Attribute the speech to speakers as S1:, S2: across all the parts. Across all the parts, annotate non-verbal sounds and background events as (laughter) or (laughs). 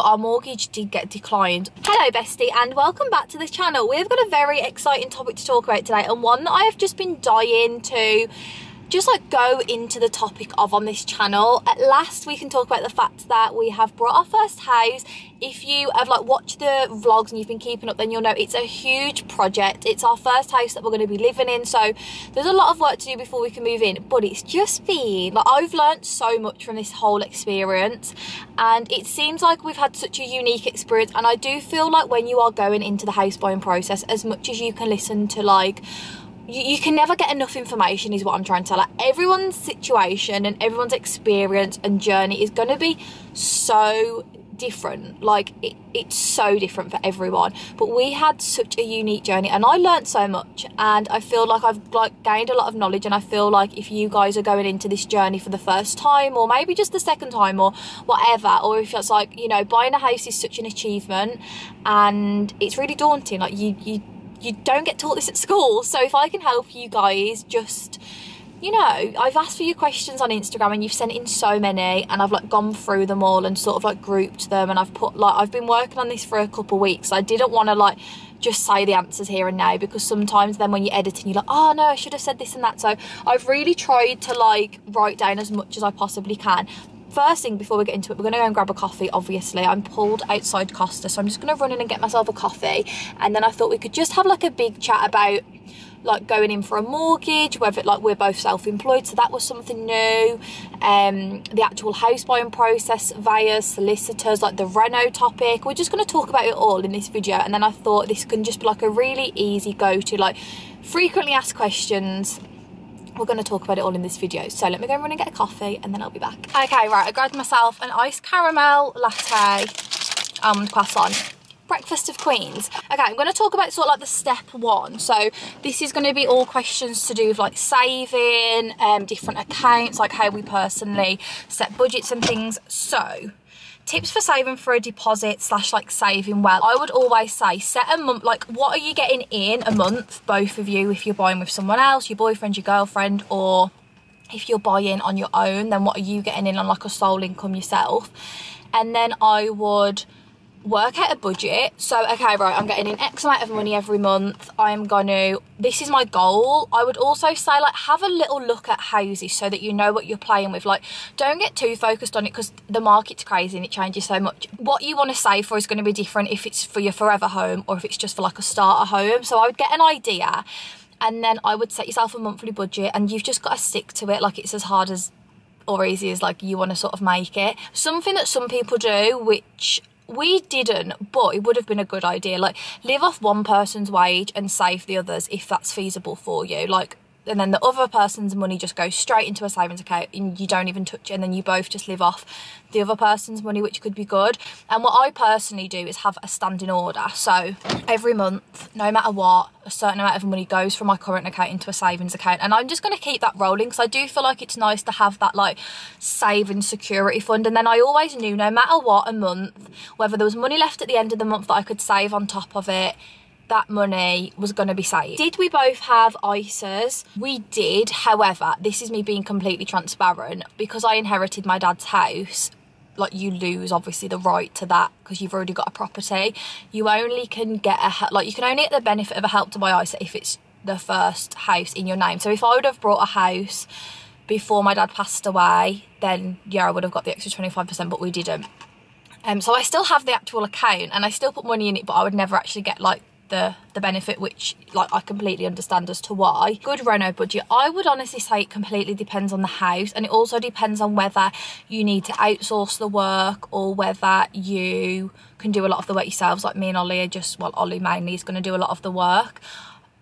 S1: but our mortgage did get declined. Hello bestie and welcome back to this channel. We've got a very exciting topic to talk about today and one that I have just been dying to just like go into the topic of on this channel. At last we can talk about the fact that we have brought our first house. If you have like watched the vlogs and you've been keeping up then you'll know it's a huge project. It's our first house that we're going to be living in so there's a lot of work to do before we can move in but it's just been like I've learned so much from this whole experience and it seems like we've had such a unique experience and I do feel like when you are going into the house buying process as much as you can listen to like you, you, can never get enough information is what I'm trying to tell. Like everyone's situation and everyone's experience and journey is going to be so different. Like it, it's so different for everyone. But we had such a unique journey and I learned so much and I feel like I've like gained a lot of knowledge and I feel like if you guys are going into this journey for the first time or maybe just the second time or whatever or if it's like you know buying a house is such an achievement and it's really daunting. Like you you you don't get taught this at school. So if I can help you guys just you know, I've asked for your questions on Instagram and you've sent in so many and I've like gone through them all and sort of like grouped them and I've put like I've been working on this for a couple weeks. I didn't want to like just say the answers here and now because sometimes then when you're editing you're like oh no I should have said this and that so I've really tried to like write down as much as I possibly can first thing before we get into it we're going to go and grab a coffee obviously. I'm pulled outside costa so i'm just going to run in and get myself a coffee. And then i thought we could just have like a big chat about like going in for a mortgage whether like we're both self-employed so that was something new. Um the actual house buying process via solicitors like the reno topic. We're just going to talk about it all in this video. And then i thought this can just be like a really easy go to like frequently asked questions we're going to talk about it all in this video. So let me go and run and get a coffee and then I'll be back. Okay, right, I grabbed myself an iced caramel latte almond croissant breakfast of queens okay i'm going to talk about sort of like the step one so this is going to be all questions to do with like saving um different accounts like how we personally set budgets and things so tips for saving for a deposit slash like saving well? I would always say set a month like what are you getting in a month both of you if you're buying with someone else your boyfriend your girlfriend or if you're buying on your own then what are you getting in on like a sole income yourself? And then i would work out a budget. So okay right i'm getting an x amount of money every month. I'm gonna this is my goal. I would also say like have a little look at houses so that you know what you're playing with. Like don't get too focused on it because the market's crazy and it changes so much. What you want to save for is going to be different if it's for your forever home or if it's just for like a starter home. So i would get an idea and then i would set yourself a monthly budget and you've just got to stick to it. Like it's as hard as or easy as like you want to sort of make it. Something that some people do which we didn't but it would have been a good idea. Like live off one person's wage and save the others if that's feasible for you. Like and then the other person's money just goes straight into a savings account and you don't even touch it and then you both just live off the other person's money which could be good. And what I personally do is have a standing order. So every month no matter what a certain amount of money goes from my current account into a savings account. And I'm just going to keep that rolling because I do feel like it's nice to have that like saving security fund. And then I always knew no matter what a month whether there was money left at the end of the month that I could save on top of it that money was going to be saved. Did we both have ISAs? We did. However, this is me being completely transparent because I inherited my dad's house like you lose obviously the right to that because you've already got a property you only can get a like you can only get the benefit of a help to buy ISA if it's the first house in your name so if I would have brought a house before my dad passed away then yeah I would have got the extra 25% but we didn't um, so I still have the actual account and I still put money in it but I would never actually get like the the benefit which like I completely understand as to why. Good reno budget. I would honestly say it completely depends on the house and it also depends on whether you need to outsource the work or whether you can do a lot of the work yourselves. Like me and Ollie are just well Ollie mainly is going to do a lot of the work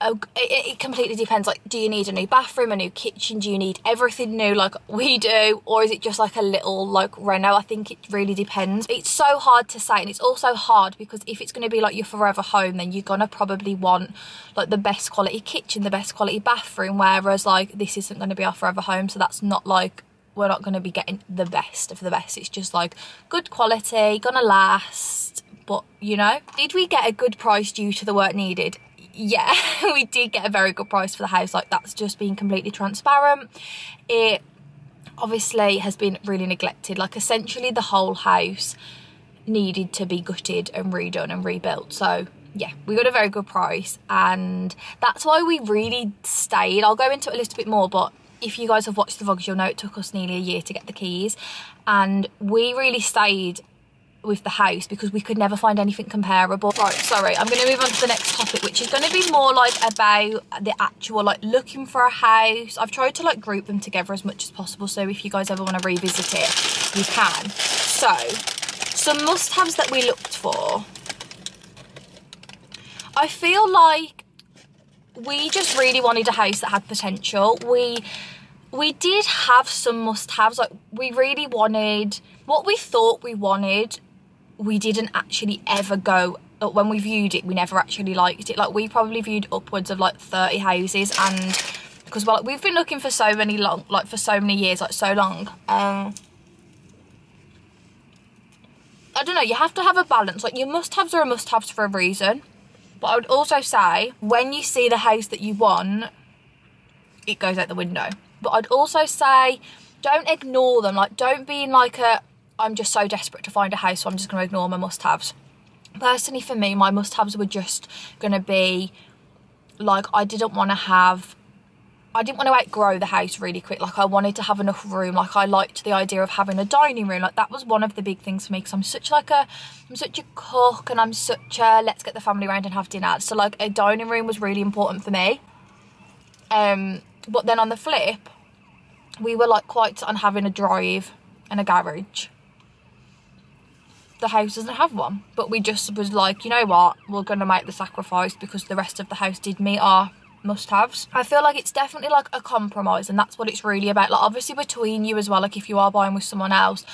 S1: Oh, it, it, completely depends like do you need a new bathroom a new kitchen do you need everything new like we do or is it just like a little like reno? I think it really depends. It's so hard to say and it's also hard because if it's going to be like your forever home then you're gonna probably want like the best quality kitchen the best quality bathroom whereas like this isn't going to be our forever home so that's not like we're not going to be getting the best of the best. It's just like good quality gonna last but you know? Did we get a good price due to the work needed yeah, (laughs) we did get a very good price for the house. Like that's just been completely transparent. It obviously has been really neglected. Like essentially the whole house needed to be gutted and redone and rebuilt. So yeah, we got a very good price and that's why we really stayed. I'll go into it a little bit more, but if you guys have watched the vlogs, you'll know it took us nearly a year to get the keys and we really stayed with the house because we could never find anything comparable. Right, sorry, I'm going to move on to the next topic, which is going to be more like about the actual, like looking for a house. I've tried to like group them together as much as possible. So if you guys ever want to revisit it, you can. So some must-haves that we looked for. I feel like we just really wanted a house that had potential. We we did have some must-haves. Like we really wanted what we thought we wanted. We didn't actually ever go uh, when we viewed it. We never actually liked it. Like we probably viewed upwards of like 30 houses and because well, we've been looking for so many long, like for so many years, like so long. Um, I don't know, you have to have a balance. Like your must-haves are must-haves for a reason. But I would also say, when you see the house that you want, it goes out the window. But I'd also say, don't ignore them. Like, don't be in like a, I'm just so desperate to find a house, so I'm just going to ignore my must-haves. Personally, for me, my must-haves were just going to be, like, I didn't want to have I didn't want to outgrow the house really quick. Like I wanted to have enough room. Like I liked the idea of having a dining room. Like that was one of the big things for me because I'm such like a, I'm such a cook and I'm such a let's get the family around and have dinner. So like a dining room was really important for me. Um, but then on the flip, we were like quite on having a drive and a garage. The house doesn't have one, but we just was like, you know what, we're gonna make the sacrifice because the rest of the house did meet our must-haves. I feel like it's definitely like a compromise and that's what it's really about. Like obviously between you as well, like if you are buying with someone else,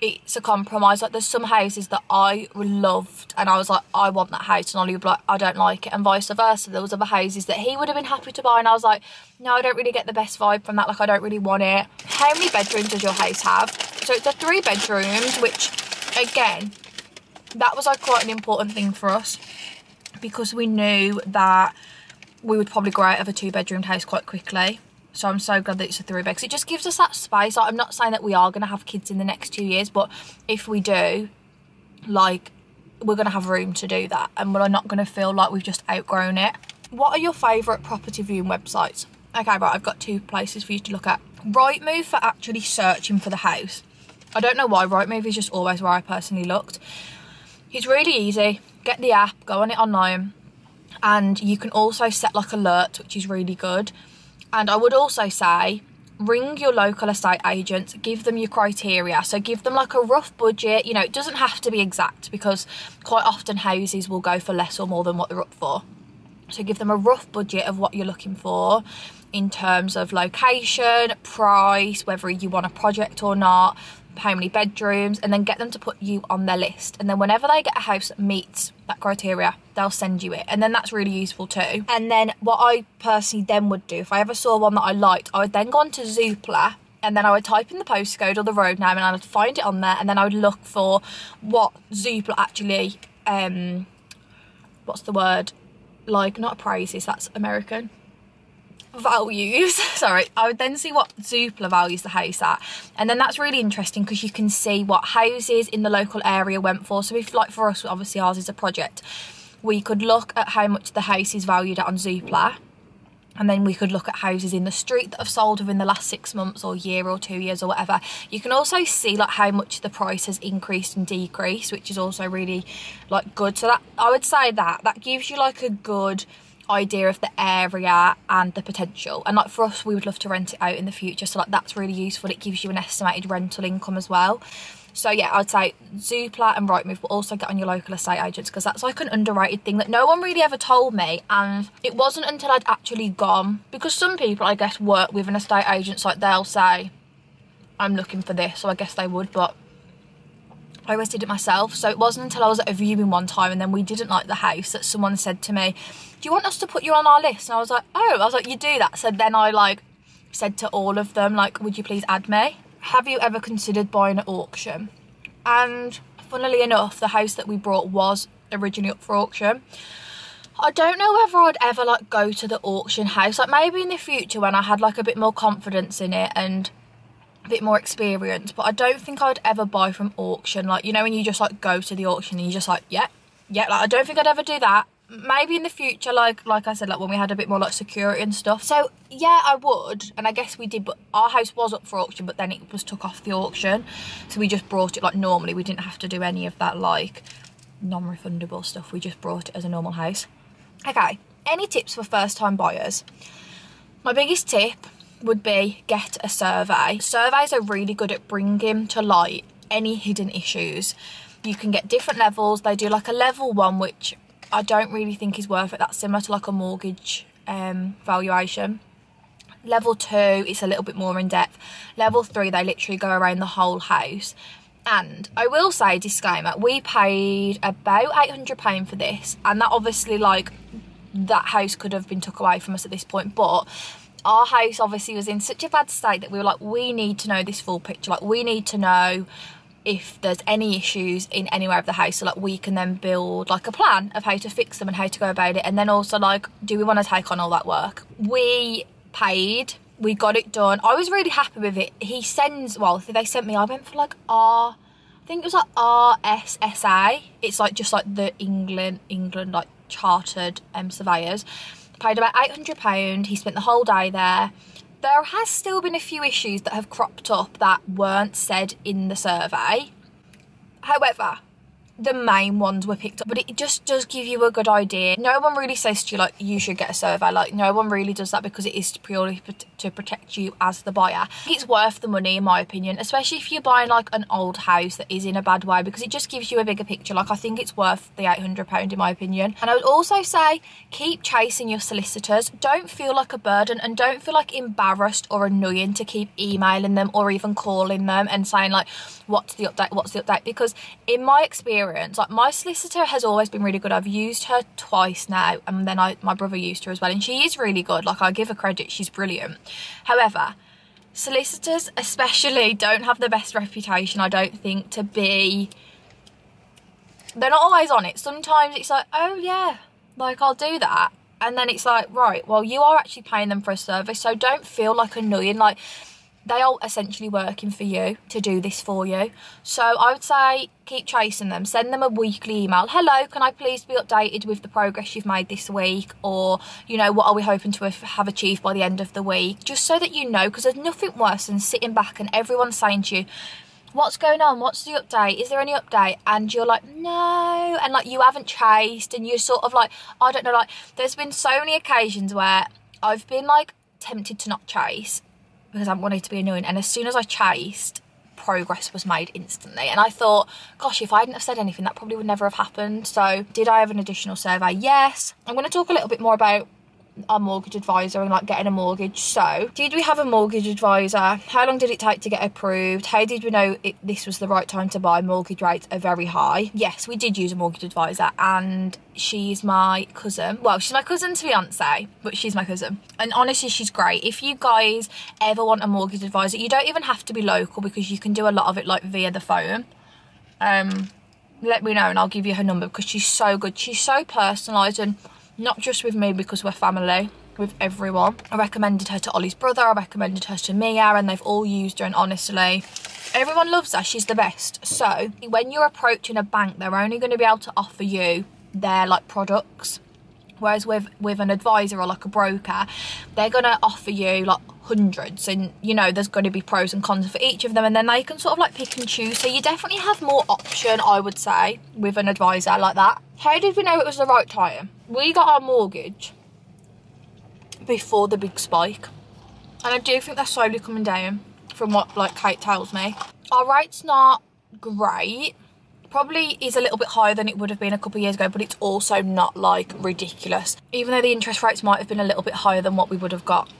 S1: it's a compromise. Like there's some houses that I loved and I was like, I want that house and Ollie would be like, I don't like it and vice versa. There was other houses that he would have been happy to buy and I was like, no, I don't really get the best vibe from that. Like I don't really want it. How many bedrooms does your house have? So it's a three bedrooms, which again, that was like quite an important thing for us because we knew that we would probably grow out of a two bedroomed house quite quickly. So I'm so glad that it's a three bed. It just gives us that space. Like, I'm not saying that we are going to have kids in the next two years, but if we do, like, we're going to have room to do that. And we're not going to feel like we've just outgrown it. What are your favourite property viewing websites? Okay, right, I've got two places for you to look at. Rightmove for actually searching for the house. I don't know why, Rightmove is just always where I personally looked. It's really easy. Get the app, go on it online and you can also set like alerts which is really good. And I would also say ring your local estate agents give them your criteria. So give them like a rough budget. You know it doesn't have to be exact because quite often houses will go for less or more than what they're up for. So give them a rough budget of what you're looking for in terms of location price whether you want a project or not how many bedrooms and then get them to put you on their list. And then whenever they get a house that meets that criteria they'll send you it. And then that's really useful too. And then what I personally then would do if I ever saw one that I liked I would then go on to Zoopla and then I would type in the postcode or the road name and I would find it on there and then I would look for what Zoopla actually um what's the word? Like not appraises that's American values. (laughs) Sorry. I would then see what Zoopla values the house at. And then that's really interesting because you can see what houses in the local area went for. So if like for us obviously ours is a project we could look at how much the house is valued at on Zoopla. And then we could look at houses in the street that have sold within the last six months or year or two years or whatever. You can also see like how much the price has increased and decreased which is also really like good. So that I would say that that gives you like a good idea of the area and the potential. And like for us we would love to rent it out in the future so like that's really useful. It gives you an estimated rental income as well. So yeah I'd say Zoopla and Rightmove but also get on your local estate agents because that's like an underrated thing that no one really ever told me and it wasn't until I'd actually gone because some people I guess work with an estate agent so like they'll say I'm looking for this so I guess they would but I always did it myself so it wasn't until I was at a viewing one time and then we didn't like the house that someone said to me do you want us to put you on our list? And I was like, oh, I was like, you do that. So then I like said to all of them, like, would you please add me? Have you ever considered buying at auction? And funnily enough, the house that we brought was originally up for auction. I don't know whether I'd ever like go to the auction house. Like maybe in the future when I had like a bit more confidence in it and bit more experience, but I don't think I would ever buy from auction. Like, you know, when you just like go to the auction and you just like, yeah, yeah, like I don't think I'd ever do that. Maybe in the future, like like I said, like when we had a bit more like security and stuff. So yeah, I would, and I guess we did. But our house was up for auction, but then it was took off the auction, so we just brought it like normally. We didn't have to do any of that like non-refundable stuff. We just brought it as a normal house. Okay, any tips for first-time buyers? My biggest tip would be get a survey. Surveys are really good at bringing to light any hidden issues. You can get different levels. They do like a level one, which I don't really think is worth it. That's similar to like a mortgage um, valuation. Level two, it's a little bit more in depth. Level three, they literally go around the whole house. And I will say, disclaimer, we paid about £800 for this. And that obviously, like, that house could have been took away from us at this point. But our house obviously was in such a bad state that we were like, we need to know this full picture. Like, we need to know if there's any issues in anywhere of the house so like we can then build like a plan of how to fix them and how to go about it. And then also like do we want to take on all that work? We paid. We got it done. I was really happy with it. He sends well they sent me i went for like r i think it was like rssa it's like just like the england england like chartered um surveyors paid about 800 pound he spent the whole day there there has still been a few issues that have cropped up that weren't said in the survey. However, the main ones were picked up but it just does give you a good idea. No one really says to you like you should get a survey. Like no one really does that because it is purely to protect you as the buyer. It's worth the money in my opinion especially if you're buying like an old house that is in a bad way because it just gives you a bigger picture. Like i think it's worth the 800 pound in my opinion. And i would also say keep chasing your solicitors. Don't feel like a burden and don't feel like embarrassed or annoying to keep emailing them or even calling them and saying like what's the update? What's the update? Because in my experience like my solicitor has always been really good. I've used her twice now and then I my brother used her as well and she is really good. Like i give her credit. She's brilliant. However solicitors especially (laughs) don't have the best reputation i don't think to be they're not always on it. Sometimes it's like oh yeah like i'll do that. And then it's like right well you are actually paying them for a service so don't feel like annoying. Like they are essentially working for you to do this for you. So I would say keep chasing them. Send them a weekly email. Hello, can I please be updated with the progress you've made this week? Or, you know, what are we hoping to have achieved by the end of the week? Just so that you know, because there's nothing worse than sitting back and everyone saying to you, what's going on? What's the update? Is there any update? And you're like, no. And like you haven't chased and you're sort of like, I don't know, like there's been so many occasions where I've been like tempted to not chase because I wanted to be annoying. And as soon as I chased, progress was made instantly. And I thought, gosh, if I hadn't have said anything, that probably would never have happened. So did I have an additional survey? Yes. I'm going to talk a little bit more about our mortgage advisor and like getting a mortgage. So, did we have a mortgage advisor? How long did it take to get approved? How did we know it, this was the right time to buy? Mortgage rates are very high. Yes, we did use a mortgage advisor, and she's my cousin. Well, she's my cousin's fiance, but she's my cousin. And honestly, she's great. If you guys ever want a mortgage advisor, you don't even have to be local because you can do a lot of it like via the phone. Um, let me know and I'll give you her number because she's so good. She's so personalised and not just with me because we're family, with everyone. I recommended her to Ollie's brother, I recommended her to Mia, and they've all used her, and honestly, everyone loves her, she's the best. So, when you're approaching a bank, they're only going to be able to offer you their like products whereas with with an advisor or like a broker they're going to offer you like hundreds and you know there's going to be pros and cons for each of them and then they can sort of like pick and choose. So you definitely have more option i would say with an advisor like that. How did we know it was the right time? We got our mortgage before the big spike. And i do think they're slowly coming down from what like kate tells me. Our rate's not great probably is a little bit higher than it would have been a couple of years ago but it's also not like ridiculous even though the interest rates might have been a little bit higher than what we would have got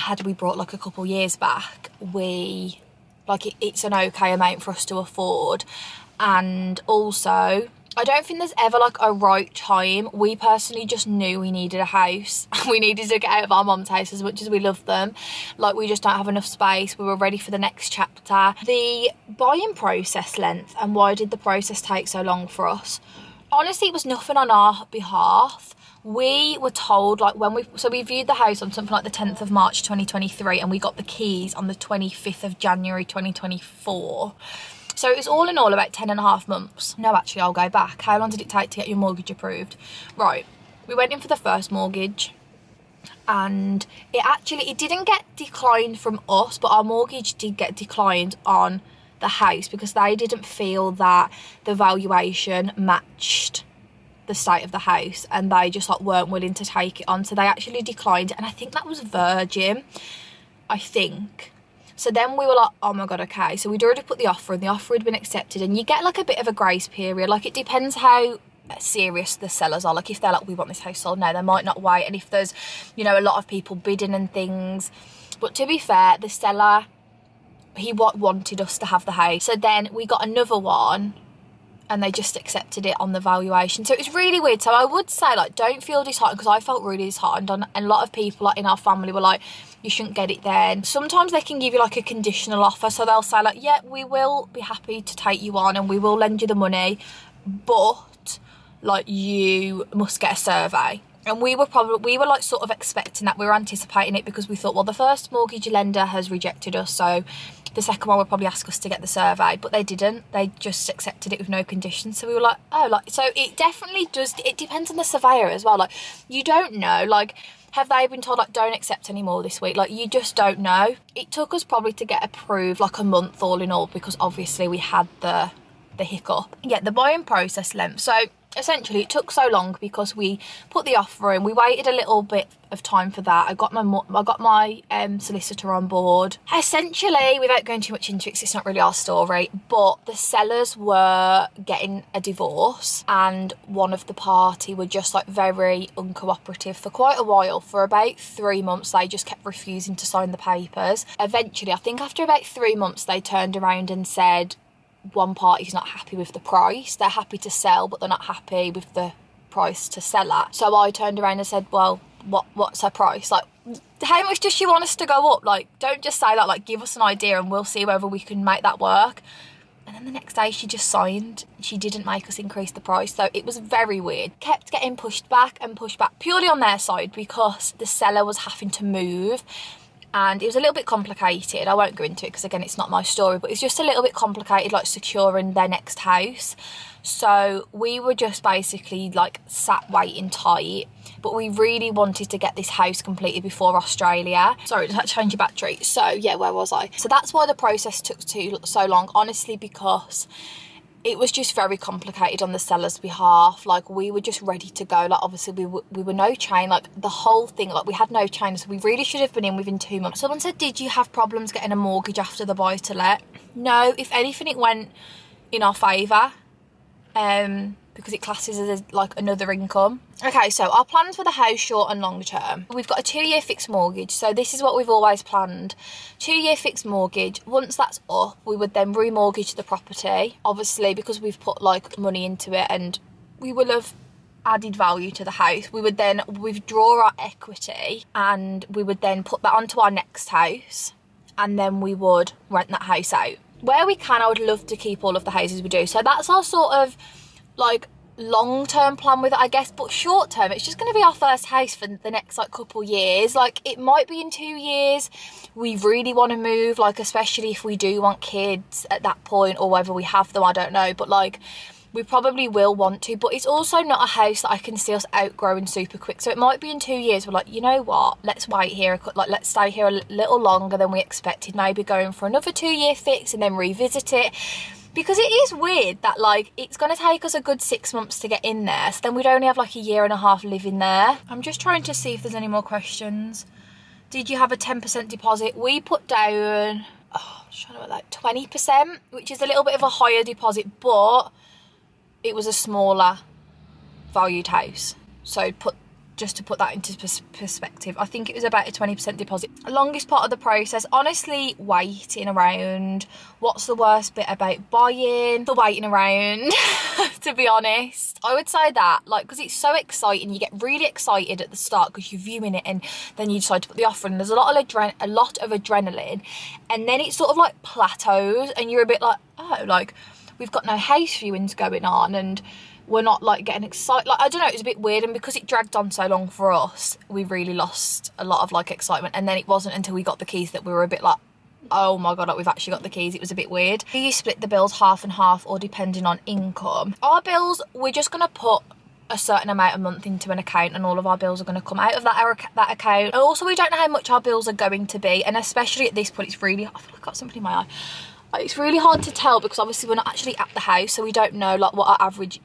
S1: had we brought like a couple years back, we like it, it's an okay amount for us to afford. And also, I don't think there's ever like a right time. We personally just knew we needed a house. And (laughs) we needed to get out of our mum's house as much as we love them. Like we just don't have enough space. We were ready for the next chapter. The buying process length and why did the process take so long for us? Honestly, it was nothing on our behalf we were told like when we so we viewed the house on something like the 10th of March 2023 and we got the keys on the 25th of January 2024 so it was all in all about 10 and a half months. No actually I'll go back. How long did it take to get your mortgage approved? Right we went in for the first mortgage and it actually it didn't get declined from us but our mortgage did get declined on the house because they didn't feel that the valuation matched the state of the house and they just like weren't willing to take it on. So they actually declined and I think that was Virgin I think so then we were like oh my god okay. So we'd already put the offer and the offer had been accepted and you get like a bit of a grace period. Like it depends how serious the sellers are. Like if they're like we want this house sold now they might not wait. And if there's you know a lot of people bidding and things. But to be fair the seller he wanted us to have the house. So then we got another one and they just accepted it on the valuation. So it was really weird. So I would say like don't feel disheartened because I felt really disheartened and a lot of people like in our family were like you shouldn't get it then. Sometimes they can give you like a conditional offer so they'll say like yeah we will be happy to take you on and we will lend you the money but like you must get a survey and we were probably we were like sort of expecting that we were anticipating it because we thought well the first mortgage lender has rejected us so the second one would probably ask us to get the survey, but they didn't. They just accepted it with no conditions. So we were like, oh, like, so it definitely does, it depends on the surveyor as well. Like, you don't know, like, have they been told like don't accept anymore this week like you just don't know it took us probably to get approved like a month all in all because obviously we had the the hiccup yeah the buying process length so essentially it took so long because we put the offer in. We waited a little bit of time for that. I got my i got my um, solicitor on board. Essentially without going too much into it it's not really our story but the sellers were getting a divorce and one of the party were just like very uncooperative. For quite a while for about three months they just kept refusing to sign the papers. Eventually i think after about three months they turned around and said one party's not happy with the price. They're happy to sell, but they're not happy with the price to sell at. So I turned around and said, well, what what's her price? Like, how much does she want us to go up? Like, don't just say that. Like, give us an idea and we'll see whether we can make that work. And then the next day she just signed. She didn't make us increase the price. So it was very weird. Kept getting pushed back and pushed back purely on their side because the seller was having to move and it was a little bit complicated. I won't go into it because again it's not my story, but it's just a little bit complicated like securing their next house. So we were just basically like sat waiting tight, but we really wanted to get this house completed before Australia. Sorry, did that change your battery? So yeah, where was I? So that's why the process took too so long, honestly, because it was just very complicated on the seller's behalf. Like we were just ready to go. Like obviously we were, we were no chain. Like the whole thing like we had no chain so we really should have been in within two months. Someone said did you have problems getting a mortgage after the buy to let no. If anything it went in our favor um because it classes as like another income. Okay, so our plans for the house short and long term. We've got a two year fixed mortgage. So this is what we've always planned. Two year fixed mortgage. Once that's up, we would then remortgage the property. Obviously, because we've put like money into it and we will have added value to the house. We would then withdraw our equity and we would then put that onto our next house and then we would rent that house out. Where we can, I would love to keep all of the houses we do. So that's our sort of like long term plan with it I guess but short term it's just going to be our first house for the next like couple years. Like it might be in two years. We really want to move like especially if we do want kids at that point or whether we have them I don't know but like we probably will want to but it's also not a house that I can see us outgrowing super quick. So it might be in two years we're like you know what? Let's wait here like let's stay here a little longer than we expected maybe going for another two year fix and then revisit it because it is weird that like it's going to take us a good six months to get in there so then we'd only have like a year and a half living there. I'm just trying to see if there's any more questions. Did you have a 10% deposit? We put down oh i'm trying to like 20% which is a little bit of a higher deposit but it was a smaller valued house. So put just to put that into perspective. I think it was about a 20% deposit. Longest part of the process, honestly, waiting around. What's the worst bit about buying? The waiting around, (laughs) to be honest. I would say that, like, because it's so exciting. You get really excited at the start because you're viewing it and then you decide to put the offer in. There's a lot of adren a lot of adrenaline, and then it sort of like plateaus, and you're a bit like, oh, like we've got no house viewings going on, and we're not like getting excited like i don't know it was a bit weird and because it dragged on so long for us we really lost a lot of like excitement and then it wasn't until we got the keys that we were a bit like oh my god like we've actually got the keys it was a bit weird Do you split the bills half and half or depending on income our bills we're just gonna put a certain amount a month into an account and all of our bills are going to come out of that, that account. Also we don't know how much our bills are going to be and especially at this point it's really, I feel like I've got something in my eye. Uh, it's really hard to tell because obviously we're not actually at the house so we don't know like what our average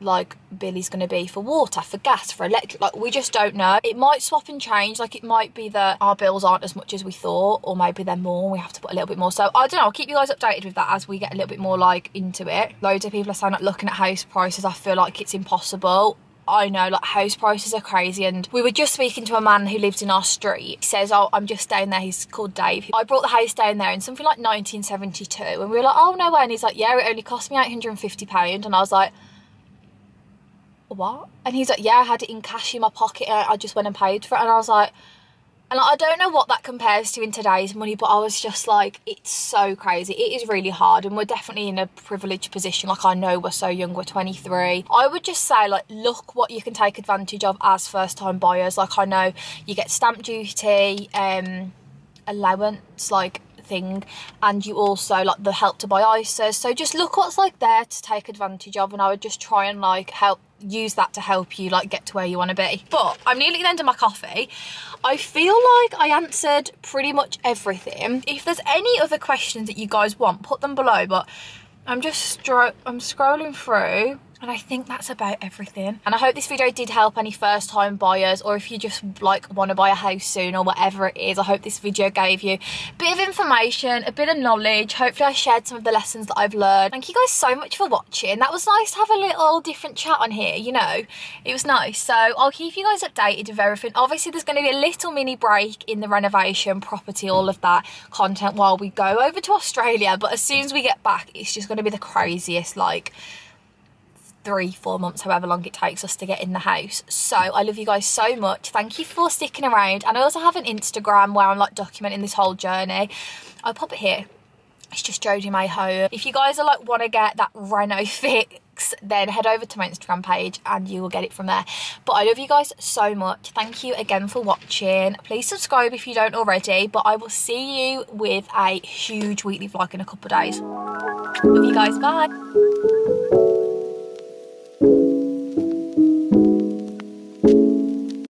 S1: like Billy's going to be for water, for gas, for electric. Like, we just don't know. It might swap and change. Like, it might be that our bills aren't as much as we thought, or maybe they're more. We have to put a little bit more. So, I don't know. I'll keep you guys updated with that as we get a little bit more, like, into it. Loads of people are saying, like, looking at house prices, I feel like it's impossible. I know like house prices are crazy and we were just speaking to a man who lives in our street. He says, oh, I'm just staying there. He's called Dave. I brought the house down there in something like 1972 and we were like, oh, no way. And he's like, yeah, it only cost me £850. And I was like, what? And he's like, yeah, I had it in cash in my pocket and I just went and paid for it. And I was like, and I don't know what that compares to in today's money, but I was just like, it's so crazy. It is really hard, and we're definitely in a privileged position. Like, I know we're so young, we're 23. I would just say, like, look what you can take advantage of as first time buyers. Like, I know you get stamp duty, um, allowance, like, and you also like the help to buy ISAs so just look what's like there to take advantage of and I would just try and like help use that to help you like get to where you want to be. But i'm nearly at the end of my coffee. I feel like i answered pretty much everything. If there's any other questions that you guys want put them below but i'm just i'm scrolling through and I think that's about everything. And I hope this video did help any first time buyers or if you just like want to buy a house soon or whatever it is. I hope this video gave you a bit of information, a bit of knowledge. Hopefully I shared some of the lessons that I've learned. Thank you guys so much for watching. That was nice to have a little different chat on here, you know. It was nice. So I'll keep you guys updated with everything. Obviously there's going to be a little mini break in the renovation, property, all of that content while we go over to Australia. But as soon as we get back, it's just going to be the craziest like three, four months, however long it takes us to get in the house. So I love you guys so much. Thank you for sticking around. And I also have an Instagram where I'm like documenting this whole journey. I'll pop it here. It's just Jodie May Home. If you guys are like want to get that Reno (laughs) fix, then head over to my Instagram page and you will get it from there. But I love you guys so much. Thank you again for watching. Please subscribe if you don't already. But I will see you with a huge weekly vlog in a couple of days. Love you guys. Bye.